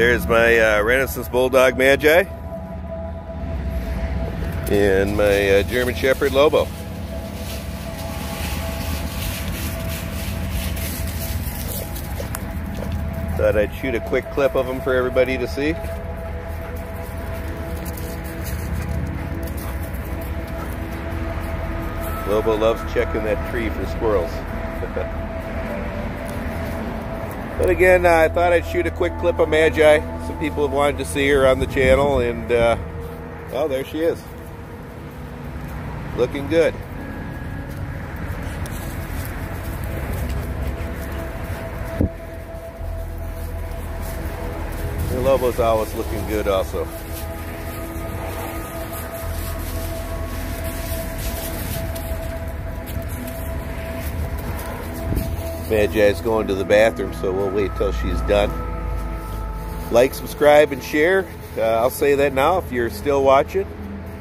There's my uh, Renascence Bulldogge Magi. And my uh, German Shepherd Lobo. Thought I'd shoot a quick clip of them for everybody to see. Lobo loves checking that tree for squirrels. but again, uh, I thought I'd shoot a quick clip of Magi. Some people have wanted to see her on the channel, and uh, well, there she is. Looking good. The Lobo's always looking good also. Magi's going to the bathroom, so we'll wait till she's done. Like, subscribe, and share. Uh, I'll say that now if you're still watching.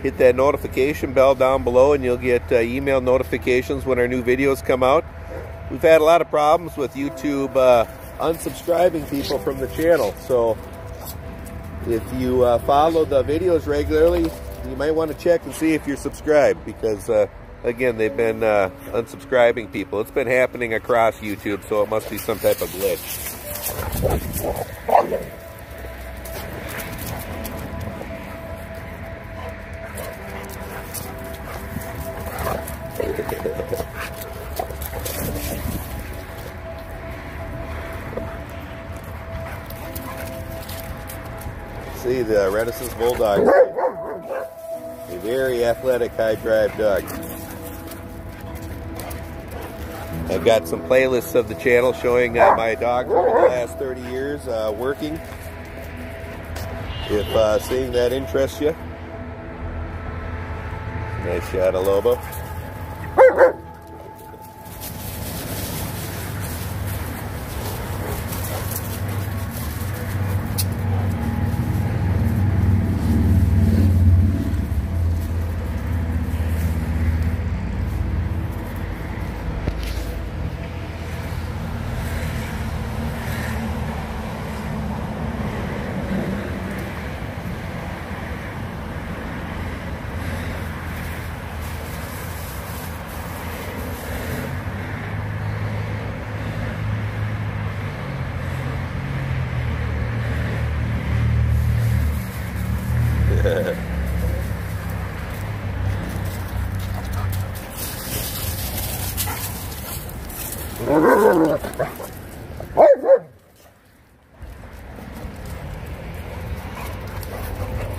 Hit that notification bell down below and you'll get uh, email notifications when our new videos come out. We've had a lot of problems with YouTube uh, unsubscribing people from the channel. So if you uh, follow the videos regularly, you might want to check and see if you're subscribed because uh, again, they've been uh, unsubscribing people. It's been happening across YouTube, so it must be some type of glitch. See the Renascence Bulldogge. A very athletic, high drive dog. I've got some playlists of the channel showing uh, my dog for the last 30 years uh, working. If uh, seeing that interests you. Nice shot of Lobo.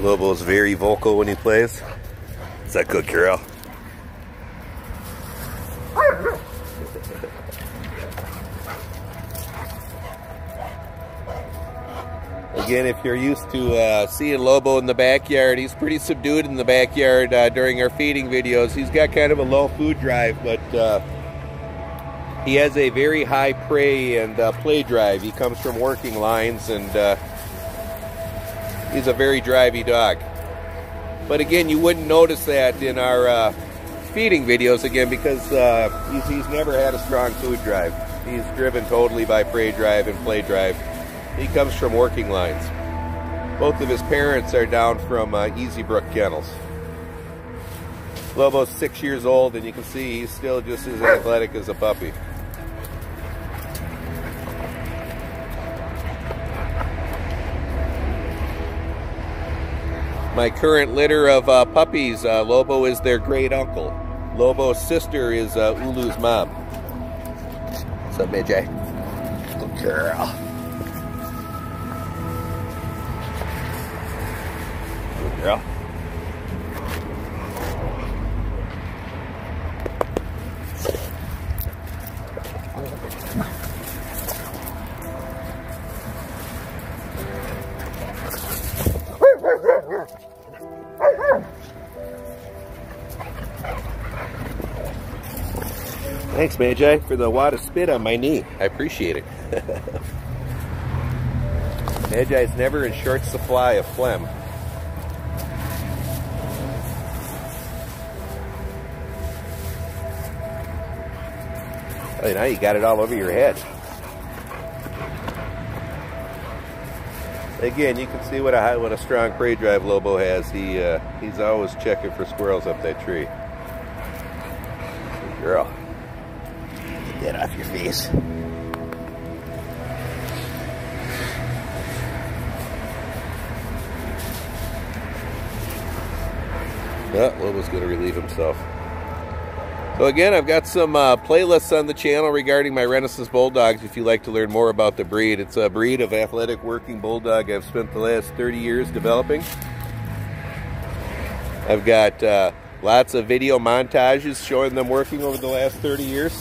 Lobo's very vocal when he plays. Is that good, Carol? Again, if you're used to uh, seeing Lobo in the backyard, he's pretty subdued in the backyard uh, during our feeding videos. He's got kind of a low food drive, but uh, he has a very high prey and uh, play drive. He comes from working lines and uh, he's a very drivey dog. But again, you wouldn't notice that in our uh, feeding videos again because he's, he's never had a strong food drive. He's driven totally by prey drive and play drive. He comes from working lines. Both of his parents are down from uh, Easy Brook Kennels. Lobo's six years old, and you can see he's still just as athletic as a puppy. My current litter of uh, puppies, uh, Lobo is their great uncle. Lobo's sister is uh, Ulu's mom. What's up, Midjay? Good girl. Yeah. Thanks, Magi, for the wad of spit on my knee. I appreciate it. Magi's never in short supply of phlegm. Oh, now you got it all over your head. Again, you can see what a what a strong prey drive Lobo has. He uh, he's always checking for squirrels up that tree. Good girl, get that off your face. Oh, Lobo's going to relieve himself. So again, I've got some uh, playlists on the channel regarding my Renascence Bulldogges if you'd like to learn more about the breed. It's a breed of athletic working Bulldog I've spent the last 30 years developing. I've got uh, lots of video montages showing them working over the last 30 years.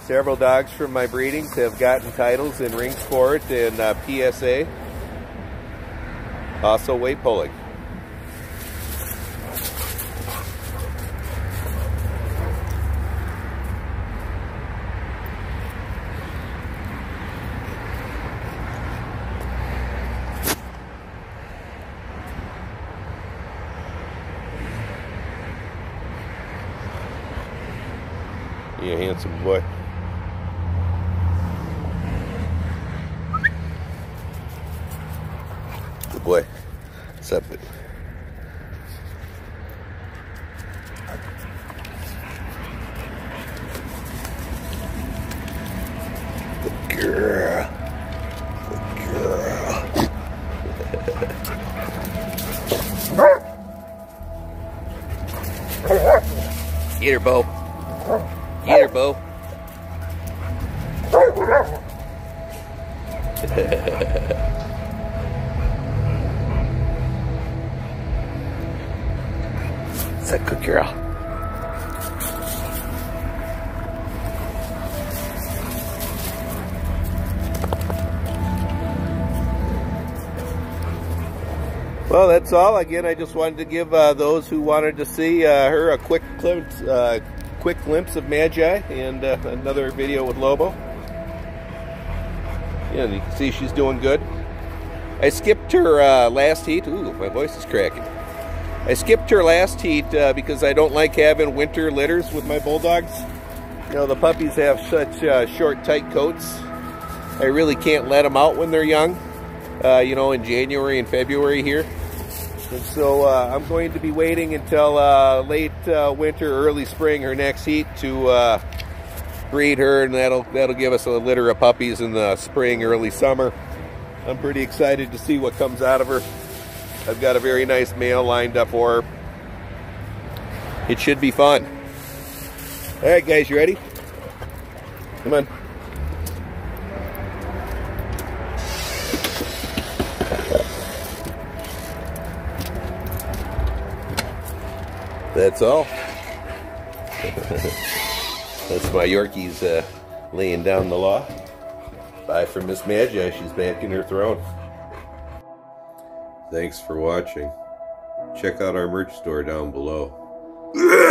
Several dogs from my breedings have gotten titles in ring sport and uh, PSA. Also weight pulling. Handsome boy. Good boy. What's up? Good girl. Good girl. Get her, Bo. Bo. It's a good girl. Well, that's all. Again, I just wanted to give uh, those who wanted to see uh, her a quick glimpse, uh, quick glimpse of Magi and uh, another video with Lobo. Yeah, you can see she's doing good. I skipped her uh, last heat. Ooh, my voice is cracking. I skipped her last heat uh, because I don't like having winter litters with my bulldogs. You know, the puppies have such uh, short, tight coats. I really can't let them out when they're young, uh, you know, in January and February here. And so uh, I'm going to be waiting until uh, late uh, winter, early spring, her next heat to breed her, and that'll that'll give us a litter of puppies in the spring, early summer. I'm pretty excited to see what comes out of her. I've got a very nice male lined up for her. It should be fun. All right, guys, you ready? Come on. That's all. That's my Yorkies uh, laying down the law. Bye from Miss Magi. She's back in her throne. Thanks for watching. Check out our merch store down below.